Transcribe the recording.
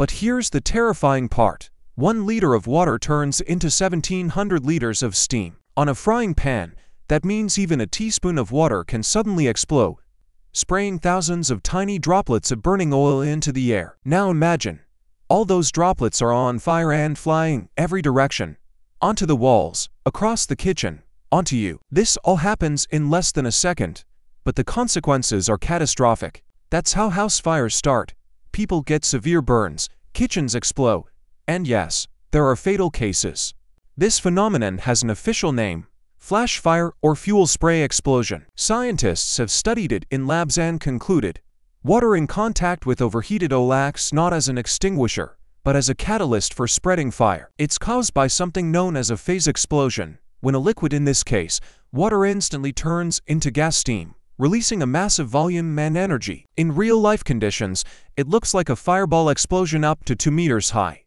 But here's the terrifying part. One liter of water turns into 1700 liters of steam. On a frying pan, that means even a teaspoon of water can suddenly explode, spraying thousands of tiny droplets of burning oil into the air. Now imagine, all those droplets are on fire and flying every direction, onto the walls, across the kitchen, onto you. This all happens in less than a second, but the consequences are catastrophic. That's how house fires start. People get severe burns, kitchens explode, and yes, there are fatal cases. This phenomenon has an official name, flash fire or fuel spray explosion. Scientists have studied it in labs and concluded, water in contact with overheated oil acts not as an extinguisher, but as a catalyst for spreading fire. It's caused by something known as a phase explosion, when a liquid in this case, water instantly turns into gas steam, releasing a massive volume and energy. In real-life conditions, it looks like a fireball explosion up to 2 meters high.